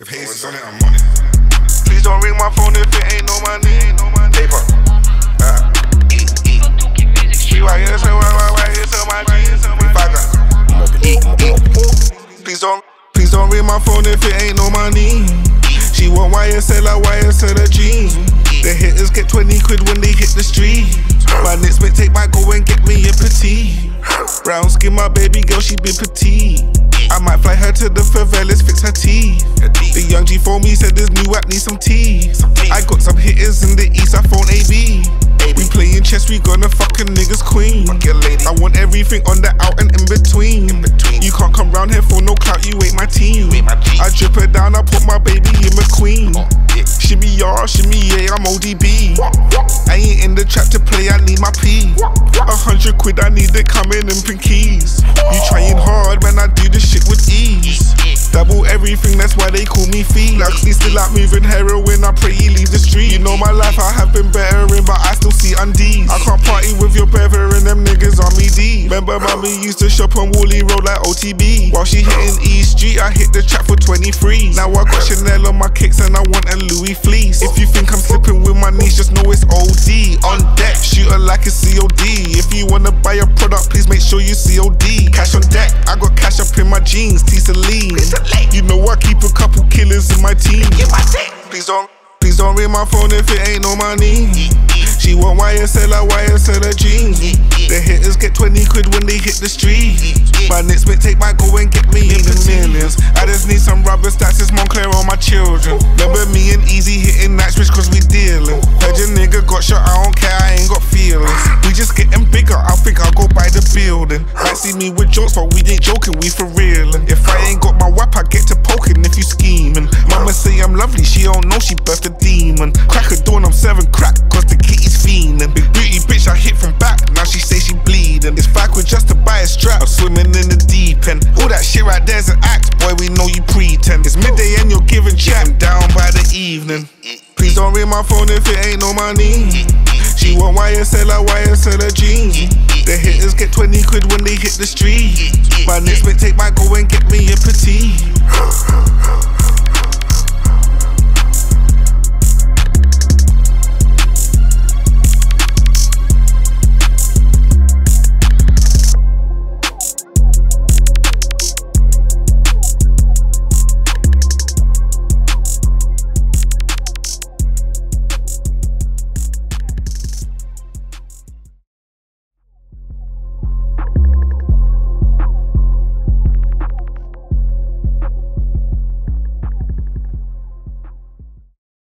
If Hayze is on it, I'm on it. Please don't ring my phone if it ain't. Paper. Uh, tell my jeans? We fuck Please don't, please don't ring my phone if it ain't no money. She want YSL like YSL a jeans. The hitters get 20 quid when they hit the street. My next mate take my go and get me a petite. Brown skin, my baby girl, she been petite. I might fly her to the favelas, fix her teeth. The young G for me said this new app needs some teeth. I got some hitters in the east, I phone AB. We playing chess, we gonna fuck a nigga's queen. I want everything on the out and in between. You can't come round here for no clout, you ain't my team. I drip her down, I put my baby in McQueen. Shimmy y'all, shimmy yeah, I'm ODB. I ain't in the trap to play, I need my P. A hundred quid, I need it coming in pink keys. You trying hard when I do me Fee. Like still out moving heroin, I pray he leave the street. You know my life, I have been bettering, but I still see undies. I can't party with your brother and them niggas on me D. Remember, mommy used to shop on Wooly Road like OTB. While she hitting East Street, I hit the trap for 23. Now I got Chanel on my kicks and I want a Louis fleece. If you think I'm slipping with my knees, just know it's like a COD. If you wanna buy a product, please make sure you COD. Cash on deck, I got cash up in my jeans, T Celine. You know I keep a couple killers in my team. Please don't, please don't ring my phone if it ain't no money. She want YSL like YSL her jeans. The hitters get 20 quid when they hit the street. My next mate take my go and get me in the millions. I just need some rubber stats, it's Moncler on my children. Remember me and Easy hitting that switch cause we dealing. Heard your nigga got shot, I don't care, building. Might see me with jokes, but we ain't joking, we for real. If I ain't got my whap, I get to poking if you scheming. Mama say I'm lovely, she don't know she birthed a demon. Crack a and I'm seven crack, cause the kitty's fiending. Big booty bitch, I hit from back, now she say she bleeding. It's with just to buy a strap, I'm swimming in the deep end. All that shit right there's an act, boy, we know you pretend. It's midday and you're giving chat, down by the evening. Please don't ring my phone if it ain't no money. She want YSL like YSL her jeans. The hitters get 20 quid when they hit the street. My next mate take my go and get me a petite.